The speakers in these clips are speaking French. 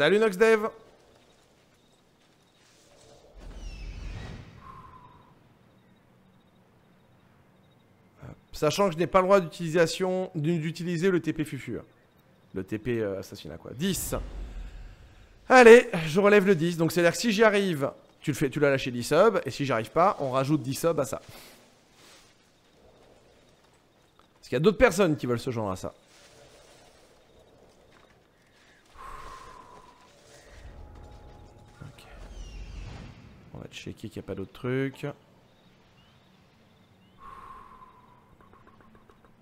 Salut Noxdev Sachant que je n'ai pas le droit d'utiliser le TP Fufu. Le TP euh, assassinat quoi. 10. Allez, je relève le 10. Donc c'est-à-dire que si j'y arrive, tu tu l'as lâché 10 subs. Et si j'y arrive pas, on rajoute 10 subs à ça. Parce qu'il y a d'autres personnes qui veulent ce genre à ça. Checker qu'il n'y a pas d'autres trucs.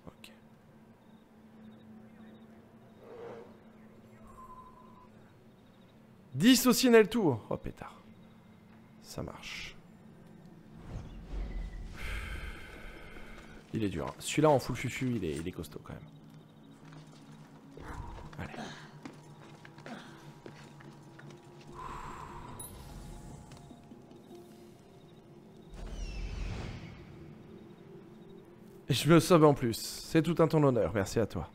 Ok. Dissocier le tour. Oh pétard. Ça marche. Il est dur. hein. Celui-là en full fufu, il est, il est costaud quand même. Allez. Et je me sauve en plus. C'est tout un ton honneur. Merci à toi.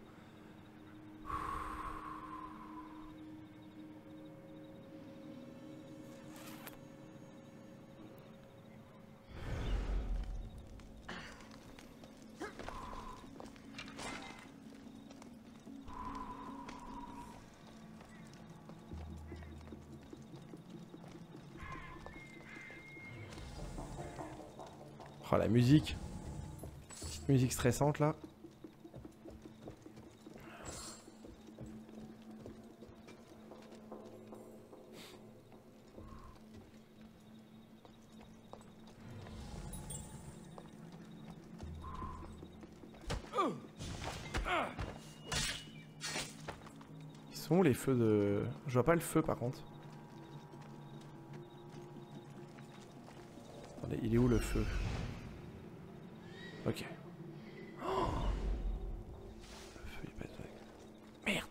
Oh la musique. Musique stressante là. Ils sont les feux de... Je vois pas le feu par contre. Attendez, il est où le feu Ok. Oh Le feu, il est pas dedans. Merde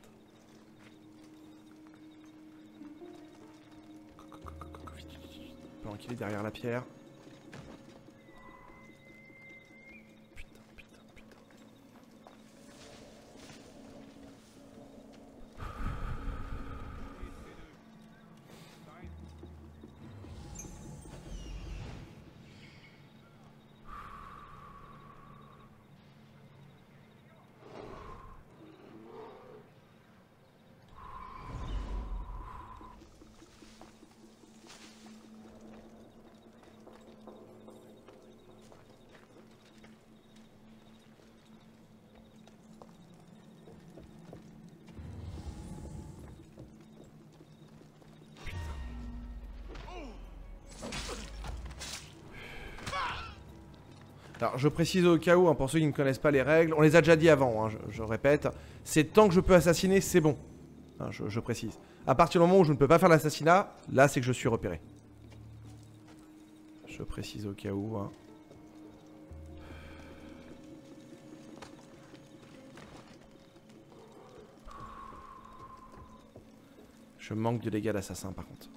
Coco, coco, coco, vite, vite, vite. Pendant qu'il est derrière la pierre. Alors, je précise au cas où, hein, pour ceux qui ne connaissent pas les règles, on les a déjà dit avant, hein, je, répète, c'est tant que je peux assassiner, c'est bon. Hein, je, précise. À partir du moment où je ne peux pas faire l'assassinat, là c'est que je suis repéré. Je précise au cas où. Je manque de dégâts d'assassin par contre.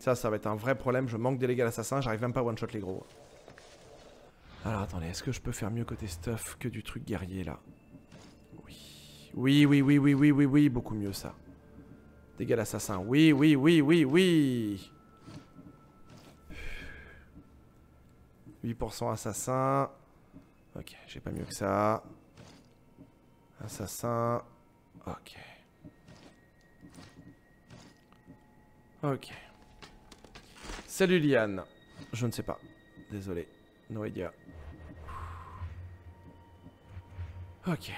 Ça, ça va être un vrai problème. Je manque de dégâts d'assassin. J'arrive même pas à one-shot les gros. Alors attendez, est-ce que je peux faire mieux côté stuff que du truc guerrier là Oui. Oui, oui, oui, oui, oui, oui, oui, beaucoup mieux ça. Dégâts d'assassin. Oui, oui, oui, oui, oui. 8% assassin. Ok, j'ai pas mieux que ça. Assassin. Ok. Ok. Salut Liane. Je ne sais pas. Désolé. No Ok.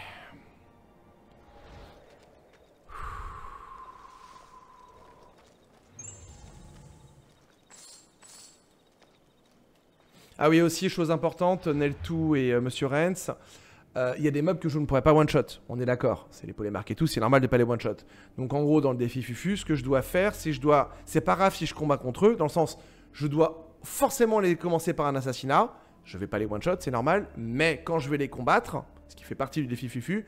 Ah oui, aussi, chose importante, Neltou et euh, Monsieur Renz, euh, il y a des mobs que je ne pourrais pas one-shot, on est d'accord. C'est les polémarques et tout, c'est normal de pas les one-shot. Donc en gros, dans le défi Fufu, ce que je dois faire, c'est je dois... C'est pas grave si je combats contre eux, dans le sens, je dois forcément les commencer par un assassinat, je vais pas les one-shot, c'est normal, mais quand je vais les combattre, ce qui fait partie du défi Fufu,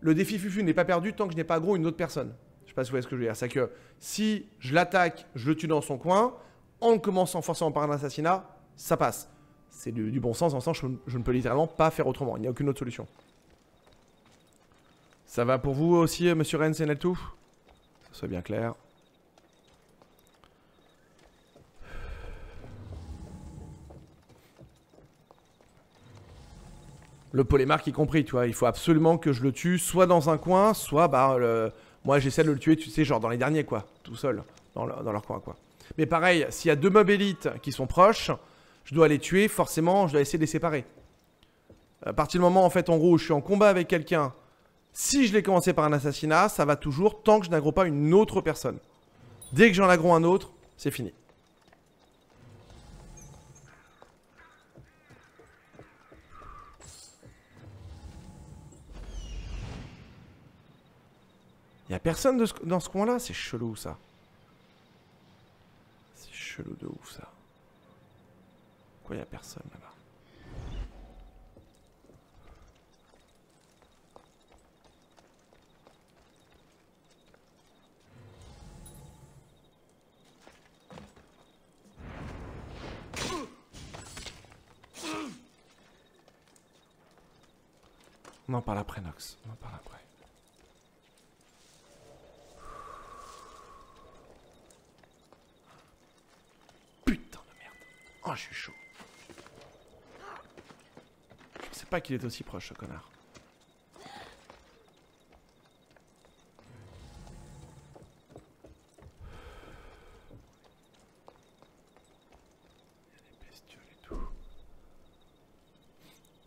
le défi Fufu n'est pas perdu tant que je n'ai pas gros une autre personne. Je sais pas si vous voyez ce que je veux dire. C'est que si je l'attaque, je le tue dans son coin, en commençant forcément par un assassinat, ça passe. C'est du, du bon sens, dans le sens je, je ne peux littéralement pas faire autrement. Il n'y a aucune autre solution. Ça va pour vous aussi, euh, monsieur Rennes et Neltou Ça soit bien clair. Le polémarque y compris, tu vois. Il faut absolument que je le tue, soit dans un coin, soit bah, moi j'essaie de le tuer, tu sais, genre dans les derniers, quoi. Tout seul, dans, leur coin, quoi. Mais pareil, s'il y a deux mobs élites qui sont proches, je dois les tuer, forcément, je dois essayer de les séparer. À partir du moment, en fait, en gros, où je suis en combat avec quelqu'un, si je l'ai commencé par un assassinat, ça va toujours tant que je n'aggro pas une autre personne. Dès que j'en aggro un autre, c'est fini. Y a personne dans ce coin-là C'est chelou, ça. C'est chelou de ouf, ça. Pourquoi il a personne, là-bas? On en parle après, Nox. On en parle après. Putain de merde. Oh, je suis chaud. Je sais pas qu'il est aussi proche, ce connard.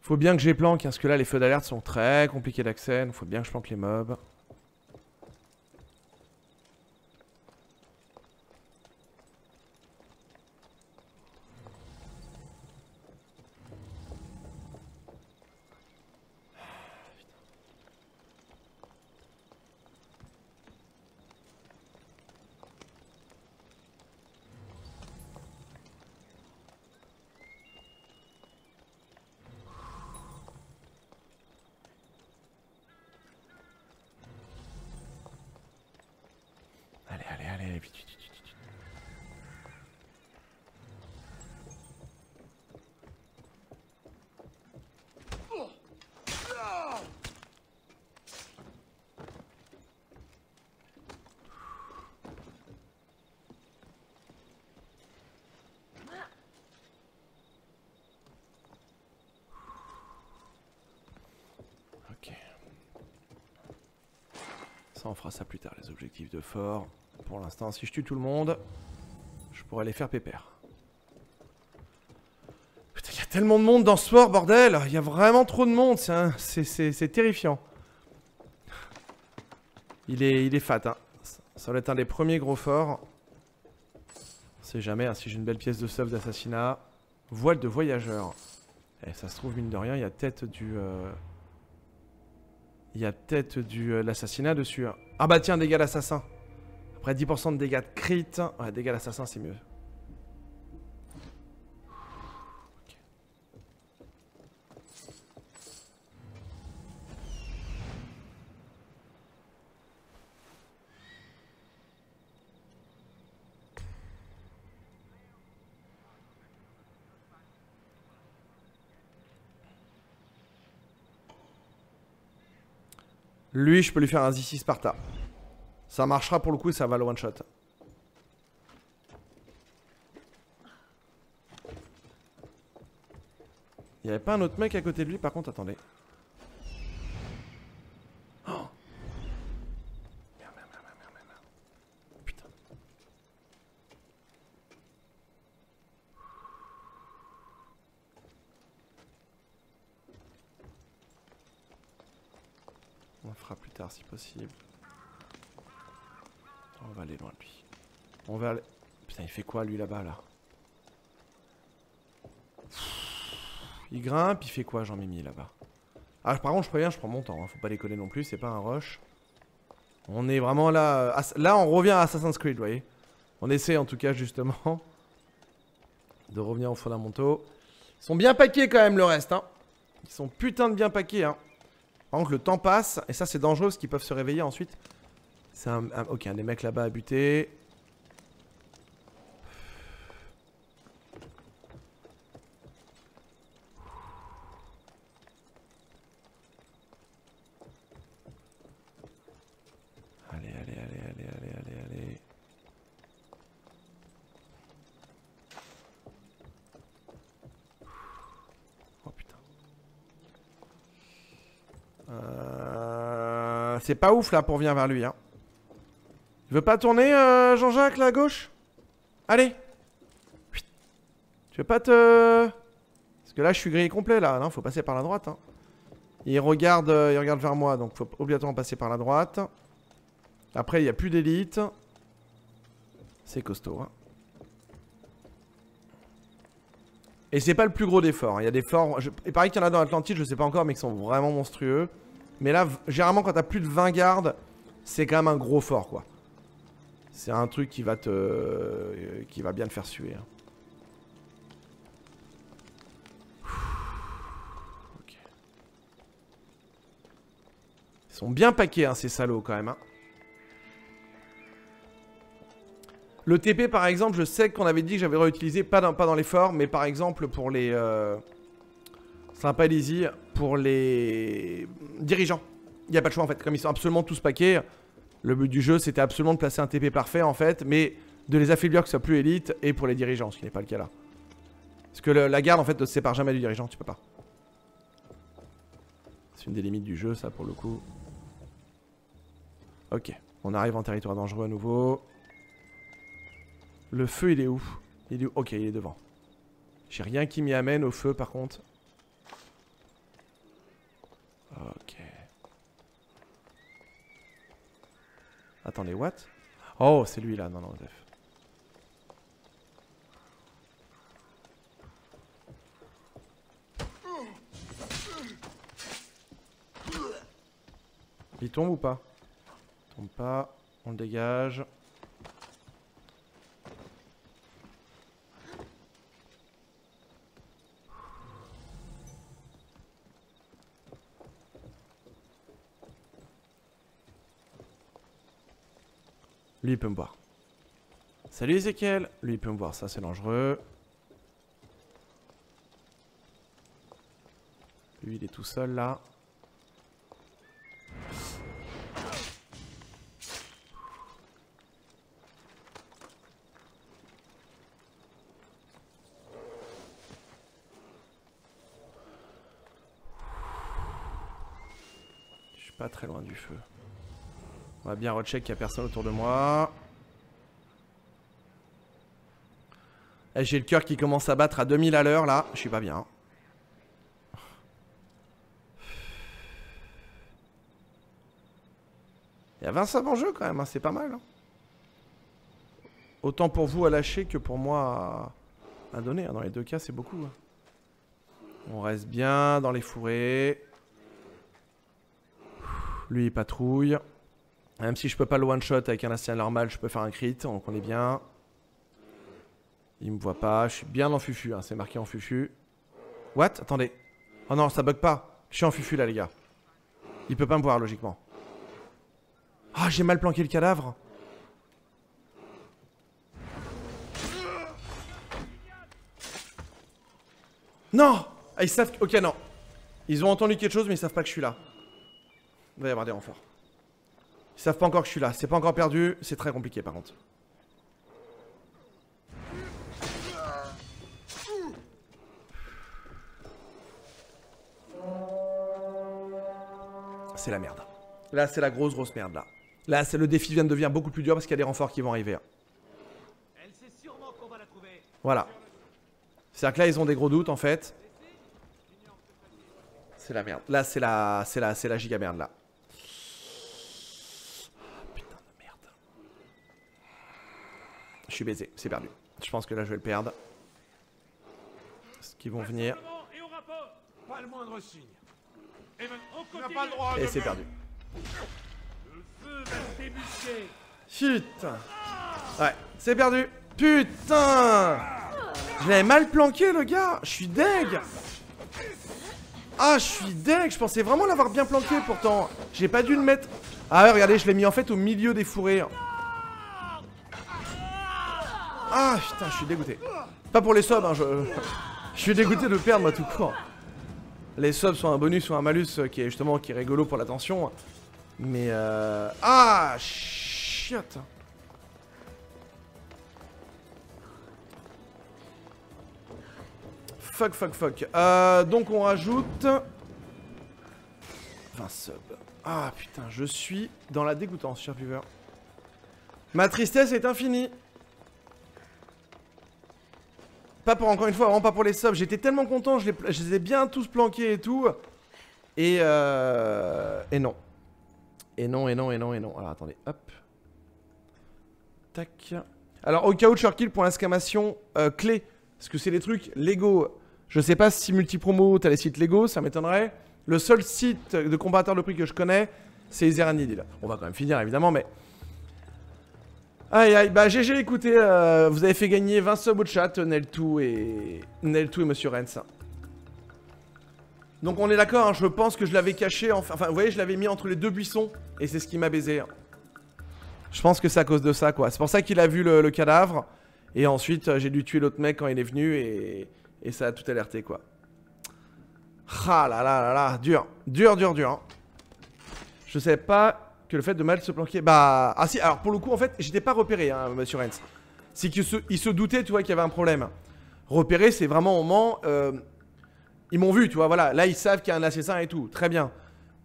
Faut bien que j'ai planque, parce que là les feux d'alerte sont très compliqués d'accès, donc faut bien que je planque les mobs. Ça, on fera ça plus tard, les objectifs de fort. Pour l'instant, si je tue tout le monde, je pourrais les faire pépère. Putain, il y a tellement de monde dans ce fort, bordel Il y a vraiment trop de monde, c'est terrifiant. Il est, fat, hein. Ça va être un des premiers gros forts. On sait jamais, hein, si j'ai une belle pièce de stuff d'assassinat. Voile de voyageur. Et eh, ça se trouve, mine de rien, il y a tête du... Euh, il y a peut-être du euh, l'assassinat dessus. Hein. Ah bah tiens, dégâts d'assassin. Après 10% de dégâts de crit. Ouais, dégâts d'assassin, c'est mieux. Lui, je peux lui faire un Z6 Sparta. Ça marchera pour le coup et ça va le one shot. Il n'y avait pas un autre mec à côté de lui par contre, attendez. si possible. On va aller loin de lui. On va aller... Putain, il fait quoi lui là-bas là, Il grimpe, il fait quoi Jean-Mimi là-bas Ah par contre je préviens, je prends mon temps, hein. faut pas déconner non plus, c'est pas un rush. On est vraiment là... Euh, là on revient à Assassin's Creed, vous voyez. On essaie en tout cas justement de revenir aux fondamentaux. Ils sont bien paqués quand même le reste, hein. Ils sont putain de bien paqués, hein. Par contre, le temps passe, et ça c'est dangereux parce qu'ils peuvent se réveiller ensuite. C'est un, Ok, un des mecs là-bas à buter. Allez, allez, allez, allez, allez, allez, C'est pas ouf là pour venir vers lui. Hein. Il veut pas tourner, euh, Jean-Jacques, là à gauche? Allez Tu veux pas te... Parce que là, je suis grillé complet là. Non, faut passer par la droite. Hein. Il regarde, euh, il regarde vers moi, donc faut obligatoirement passer par la droite. Après, il n'y a plus d'élite. C'est costaud. Hein. Et c'est pas le plus gros des forts. Hein. Il y a des forts. Je... Il paraît qu'il y en a dans l'Atlantide, je sais pas encore, mais qui sont vraiment monstrueux. Mais là, généralement, quand t'as plus de 20 gardes, c'est quand même un gros fort, quoi. C'est un truc qui va te. Euh, qui va bien te faire suer. Hein. Ils sont bien paqués, hein, ces salauds, quand même. Hein. Le TP, par exemple, je sais qu'on avait dit que j'avais réutilisé, pas dans, pas dans les forts, mais par exemple pour les... Euh, sympa easy, pour les dirigeants. Il n'y a pas de choix en fait, comme ils sont absolument tous paquets. Le but du jeu, c'était absolument de placer un TP parfait en fait, mais de les affaiblir que ce soit plus élite, et pour les dirigeants, ce qui n'est pas le cas là. Parce que la garde en fait ne se sépare jamais du dirigeant, tu peux pas. C'est une des limites du jeu ça pour le coup. Ok, on arrive en territoire dangereux à nouveau. Le feu, il est où? Il est où? Ok, il est devant. J'ai rien qui m'y amène au feu, par contre. Ok. Attendez, what Oh, c'est lui là, non, non, bref. Il tombe ou pas? Il tombe pas, on le dégage. Lui, il peut me voir. Salut Ezekiel. Lui, il peut me voir. Ça, c'est dangereux. Lui, il est tout seul, là. Je suis pas très loin du feu. On va bien recheck qu'il n'y a personne autour de moi. Eh, j'ai le cœur qui commence à battre à 2000 à l'heure là. Je suis pas bien. Il y a 20 subs en jeu quand même, hein. c'est pas mal. Hein. Autant pour vous à lâcher que pour moi à, donner. Hein. Dans les deux cas, c'est beaucoup. On reste bien dans les fourrés. Lui, il patrouille. Même si je peux pas le one shot avec un assaillant normal, je peux faire un crit, donc on est bien. Il me voit pas, je suis bien en fufu, hein, c'est marqué en fufu. What? Attendez. Oh non, ça bug pas. Je suis en fufu là, les gars. Il peut pas me voir, logiquement. Ah, j'ai mal planqué le cadavre. Non ah, Ils savent... Ok, non. Ils ont entendu quelque chose, mais ils savent pas que je suis là. Il va y avoir des renforts. Ils savent pas encore que je suis là. C'est pas encore perdu. C'est très compliqué par contre. C'est la merde. Là, c'est la grosse, grosse merde, là. Là, c'est le défi vient de devenir beaucoup plus dur parce qu'il y a des renforts qui vont arriver. Hein. Voilà. C'est-à-dire que là, ils ont des gros doutes, en fait. C'est la merde. Là, c'est la, c'est la, c'est la giga merde, là. Suis baisé, c'est perdu. Je pense que là je vais le perdre. Est-ce qu'ils vont venir. Et c'est perdu. Putain Ouais, c'est perdu. Putain. Je l'avais mal planqué le gars. Je suis deg. Ah, je suis deg. Je pensais vraiment l'avoir bien planqué pourtant. J'ai pas dû le mettre... Ah ouais, regardez, je l'ai mis en fait au milieu des fourrés. Ah putain, je suis dégoûté. Pas pour les subs, hein, je... suis dégoûté de perdre moi tout court. Les subs sont un bonus ou un malus qui est justement qui est rigolo pour l'attention. Mais euh... Ah chiotte Fuck, fuck, fuck. Euh, donc on rajoute... 20 subs. Ah putain, je suis dans la dégoûtance, cher viewer. Ma tristesse est infinie. Pas pour encore une fois, vraiment pas pour les subs. J'étais tellement content, je les, je les ai bien tous planqués et tout. Et euh... Et non. Et non, et non, et non, et non. Alors attendez, hop. Tac. Alors au cas où Churkill, point d'exclamation, euh, clé. Parce que c'est des trucs Lego. Je sais pas si multipromo, t'as les sites Lego, ça m'étonnerait. Le seul site de comparateur de prix que je connais, c'est Zeranid. On va quand même finir évidemment, mais. Aïe aïe, bah GG, écoutez, euh, vous avez fait gagner 20 subs au chat, Neltou et. Neltou et Monsieur Renz. Donc on est d'accord, hein, je pense que je l'avais caché, enfin, vous voyez, je l'avais mis entre les deux buissons, et c'est ce qui m'a baisé. Hein. Je pense que c'est à cause de ça, quoi. C'est pour ça qu'il a vu le, cadavre, et ensuite euh, j'ai dû tuer l'autre mec quand il est venu, et, et ça a tout alerté, quoi. Ah là là là là, dur, dur, dur, dur. Hein. Je savais pas que le fait de mal se planquer... Bah... Ah si, alors pour le coup, en fait, j'étais pas repéré, hein, monsieur Renz. C'est qu'il se, il doutait, tu vois, qu'il y avait un problème. Repéré, c'est vraiment au moment... Euh, ils m'ont vu, tu vois, voilà. Là, ils savent qu'il y a un assassin et tout. Très bien.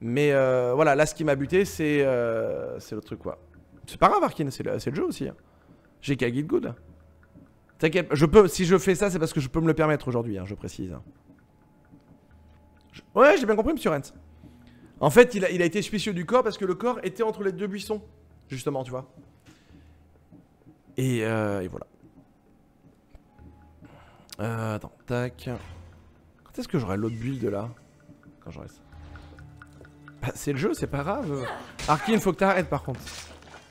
Mais euh, voilà, là, ce qui m'a buté, c'est euh, c'est le truc, quoi. C'est pas grave, Arkin, c'est le, jeu aussi. Hein. J'ai qu'à Guide Good. T'inquiète, je peux, si je fais ça, c'est parce que je peux me le permettre aujourd'hui, hein, je précise. Ouais, j'ai bien compris, monsieur Rens. En fait, il a, été suspicieux du corps parce que le corps était entre les deux buissons. Justement, tu vois. Et, euh, voilà. Euh, attends, tac. Quand est-ce que j'aurai l'autre build là? Quand j'aurai ça. Bah, c'est le jeu, c'est pas grave. Arkin, faut que t'arrêtes par contre.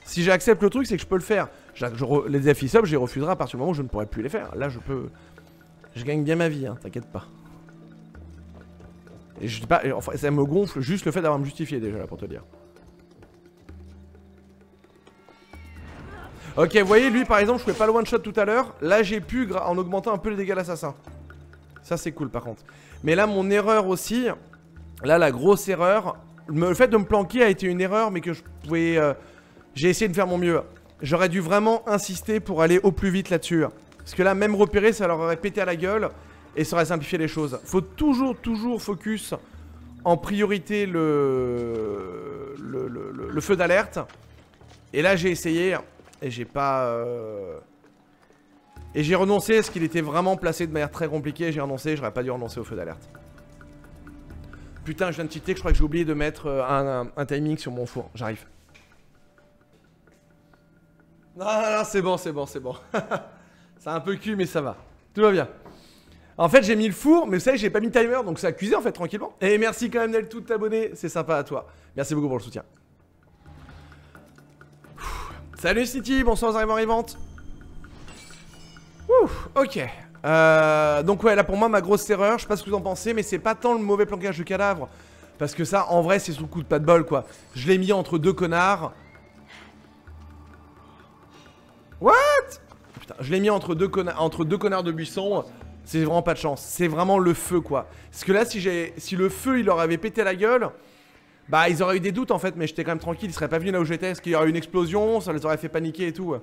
Si j'accepte le truc, c'est que je peux le faire. les défis sub, je refuserai à partir du moment où je ne pourrai plus les faire. Là, je peux. Je gagne bien ma vie, hein, t'inquiète pas. Et je dis pas, enfin, ça me gonfle juste le fait d'avoir me justifié déjà là pour te dire. Ok, vous voyez, lui par exemple, je pouvais pas le one shot tout à l'heure. Là, j'ai pu en augmentant un peu les dégâts l'assassin. Ça, c'est cool par contre. Mais là, mon erreur aussi, là, la grosse erreur, le fait de me planquer a été une erreur, mais que je pouvais. Euh, j'ai essayé de faire mon mieux. J'aurais dû vraiment insister pour aller au plus vite là-dessus. Parce que là, même repérer, ça leur aurait pété à la gueule et ça aurait simplifié les choses. Faut toujours, toujours focus en priorité le, le, feu d'alerte. Et là, j'ai essayé et j'ai pas... Euh, et j'ai renoncé parce qu'il était vraiment placé de manière très compliquée. J'ai renoncé, j'aurais pas dû renoncer au feu d'alerte. Putain, je viens de cheater, je crois que j'ai oublié de mettre euh, un, timing sur mon four. J'arrive. Non, non, non, c'est bon, c'est bon, c'est bon. c'est un peu cul, mais ça va. Tout va bien. En fait, j'ai mis le four, mais vous savez, j'ai pas mis le timer, donc ça a cuisé en fait tranquillement. Et merci quand même Nel tout t'abonner, c'est sympa à toi. Merci beaucoup pour le soutien. Salut City, bonsoir aux arrivants arrivantes. ok. Euh, donc ouais, là pour moi, ma grosse erreur, je sais pas ce que vous en pensez, mais c'est pas tant le mauvais planquage de cadavre. Parce que ça, en vrai, c'est sous le coup de pas de bol, quoi. Je l'ai mis entre deux connards. What? Je l'ai mis entre deux, entre deux connards de buisson. C'est vraiment pas de chance. C'est vraiment le feu, quoi. Parce que là, si, si le feu, il leur avait pété la gueule, bah, ils auraient eu des doutes, en fait. Mais j'étais quand même tranquille. Ils seraient pas venus là où j'étais. Parce qu'il y aurait eu une explosion, ça les aurait fait paniquer et tout.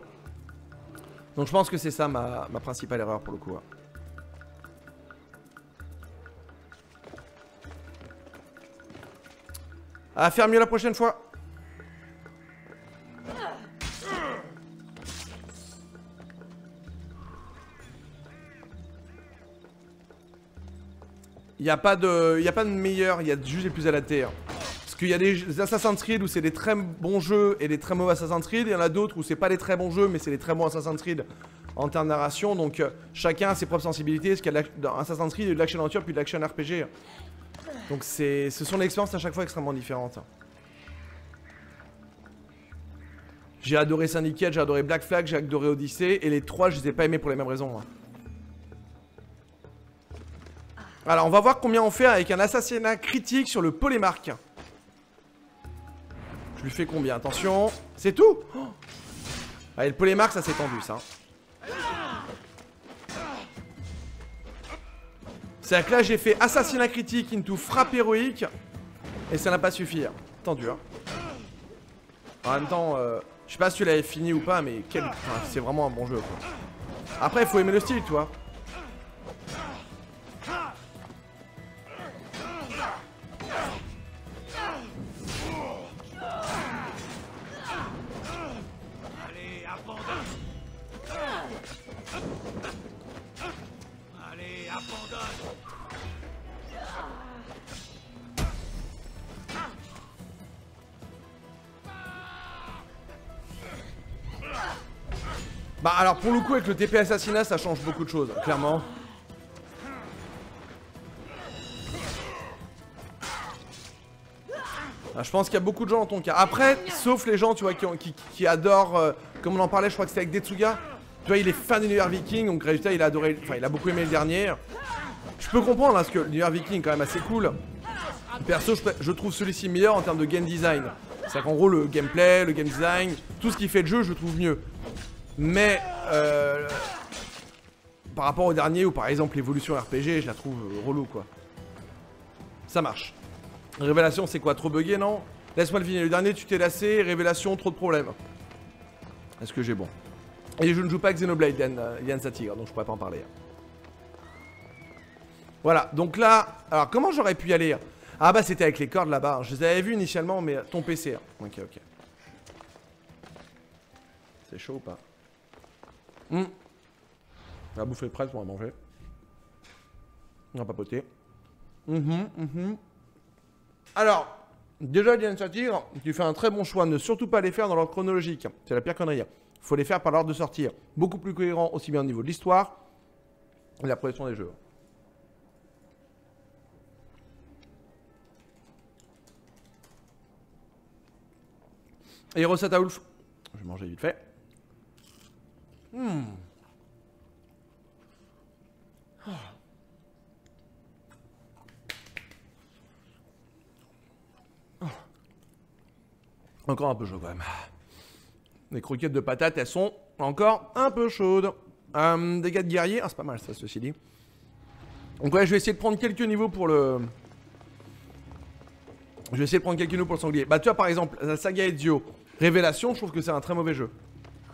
Donc je pense que c'est ça ma, principale erreur, pour le coup. À faire mieux la prochaine fois. Il n'y a, pas de, a pas de meilleur, il y a juste les plus à la terre. Parce qu'il y a des Assassin's Creed où c'est des très bons jeux et des très mauvais Assassin's Creed. Il y en a d'autres où c'est pas des très bons jeux, mais c'est des très bons Assassin's Creed en termes de narration. Donc euh, chacun a ses propres sensibilités. Parce qu'il y a dans Assassin's Creed, il y a de l'action aventure puis de l'action RPG. Donc ce sont des expériences à chaque fois extrêmement différentes. J'ai adoré Syndicate, j'ai adoré Black Flag, j'ai adoré Odyssey. Et les trois, je les ai pas aimés pour les mêmes raisons. Alors, on va voir combien on fait avec un assassinat critique sur le polémarque. Je lui fais combien Attention. C'est tout oh Allez, le polémarque, ça s'est tendu, ça. C'est-à-dire que là, j'ai fait assassinat critique into frappe héroïque. Et ça n'a pas suffi. Hein. Tendu, hein. En même temps, euh, je sais pas si tu l'avais fini ou pas, mais quel... c'est vraiment un bon jeu, quoi. Après, il faut aimer le style, tu vois. Bah alors pour le coup avec le TP assassinat ça change beaucoup de choses, clairement. Ah, je pense qu'il y a beaucoup de gens dans ton cas. Après, sauf les gens tu vois qui, adorent, euh, comme on en parlait je crois que c'était avec Detsuga. Tu vois il est fan d'univers viking donc résultat il a adoré, enfin il a beaucoup aimé le dernier. Je peux comprendre hein, parce que l'univers viking est quand même assez cool. Perso je, je trouve celui-ci meilleur en termes de game design. C'est-à-dire qu'en gros le gameplay, le game design, tout ce qui fait le jeu je trouve mieux. Mais euh, par rapport au dernier ou par exemple l'évolution RPG, je la trouve euh, relou quoi. Ça marche. Révélation, c'est quoi? Trop bugué, non? Laisse-moi le finir. Le dernier, tu t'es lassé. Révélation, trop de problèmes. Est-ce que j'ai bon? Et je ne joue pas Xenoblade, Yann, euh, Yann donc je pourrais pas en parler. Voilà, donc là, alors comment j'aurais pu y aller? Ah bah c'était avec les cordes là-bas. Je les avais vus initialement, mais ton PC. Ok, ok. C'est chaud ou pas? Hum. La bouffe est prête pour manger. On va papoter. Hum, hum, Alors, déjà, Diane Satir, tu fais un très bon choix. Ne surtout pas les faire dans l'ordre chronologique. C'est la pire connerie. faut les faire par l'ordre de sortir. Beaucoup plus cohérent, aussi bien au niveau de l'histoire et la progression des jeux. Et recette à Wolf. Je vais manger vite fait. Hmm. Encore un peu chaud quand même. Les croquettes de patates, elles sont encore un peu chaudes. Euh, gars de guerrier, ah, c'est pas mal ça, ceci dit. Donc ouais, je vais essayer de prendre quelques niveaux pour le... Je vais essayer de prendre quelques niveaux pour le sanglier. Bah tu vois par exemple, la saga Ezio, Révélation, je trouve que c'est un très mauvais jeu.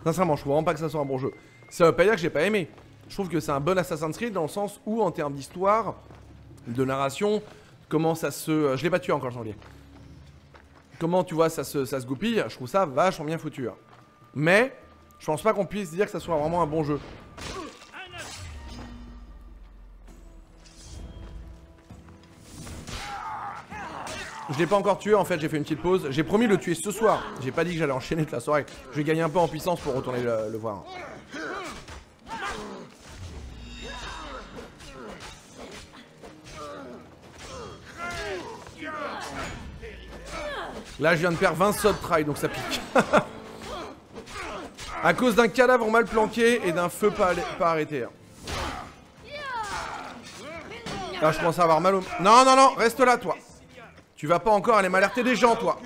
Sincèrement, je trouve vraiment pas que ça soit un bon jeu. Ça veut pas dire que j'ai pas aimé. Je trouve que c'est un bon Assassin's Creed dans le sens où, en termes d'histoire, de narration, comment ça se. Euh, je l'ai pas tué encore, janvier. Comment tu vois ça se, goupille, je trouve ça vachement bien foutu. Hein. Mais, je pense pas qu'on puisse dire que ça soit vraiment un bon jeu. Je l'ai pas encore tué en fait, j'ai fait une petite pause. J'ai promis de le tuer ce soir. J'ai pas dit que j'allais enchaîner toute la soirée. Je vais gagner un peu en puissance pour retourner le, voir. Là, je viens de perdre 20 sauts de try, donc ça pique. à cause d'un cadavre mal planqué et d'un feu pas, pas arrêté. Là, ah, je commence à avoir mal au... Non, non, non, reste là, toi. Tu vas pas encore aller m'alerter des gens, toi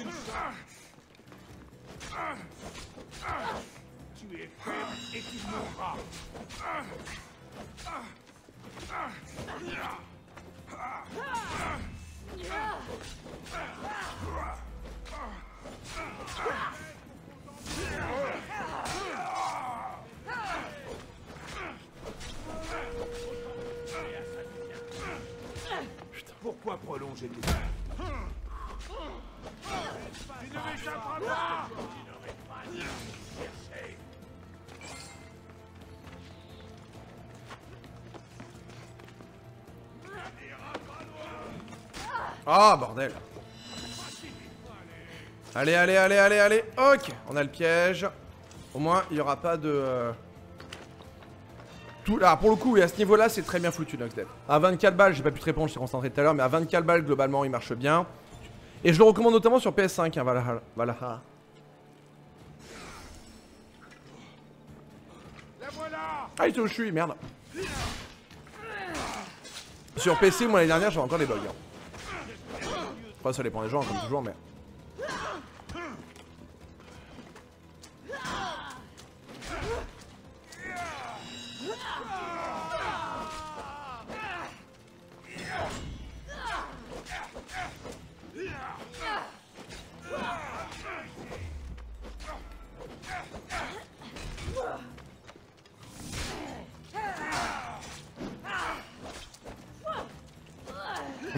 Ah, bordel Allez, allez, allez, allez, allez Ok, on a le piège. Au moins, il n'y aura pas de... Euh, tout... Alors, pour le coup, et à ce niveau-là, c'est très bien foutu, Noxdev. À 24 balles, j'ai pas pu te répondre, je suis concentré tout à l'heure, mais à 24 balles, globalement, il marche bien. Et je le recommande notamment sur PS5, hein, Valhalla. Valhalla. Ah, il est où je suis, merde. Sur PC, moi l'année dernière, j'avais encore des bugs. Hein. Après, ça dépend des gens, comme toujours, mais.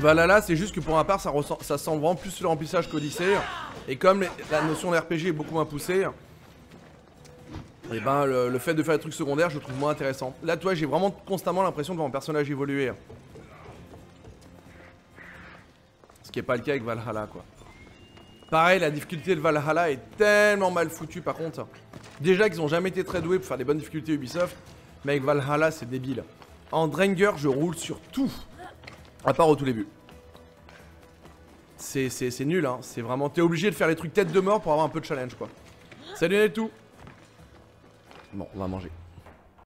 Valhalla, c'est juste que pour ma part, ça, sent vraiment plus le remplissage qu'Odyssey. Et comme la notion de RPG est beaucoup moins poussée, Et ben le, fait de faire des trucs secondaires, je trouve moins intéressant. Là, toi, j'ai vraiment constamment l'impression de voir mon personnage évoluer. Ce qui est pas le cas avec Valhalla, quoi. Pareil, la difficulté de Valhalla est tellement mal foutue, par contre. Déjà qu'ils ont jamais été très doués pour faire des bonnes difficultés Ubisoft, mais avec Valhalla, c'est débile. En Dranger, je roule sur tout, à part au tout début. C'est nul, hein. C'est vraiment... T'es obligé de faire les trucs tête de mort pour avoir un peu de challenge, quoi. Salut tout Bon, on va manger.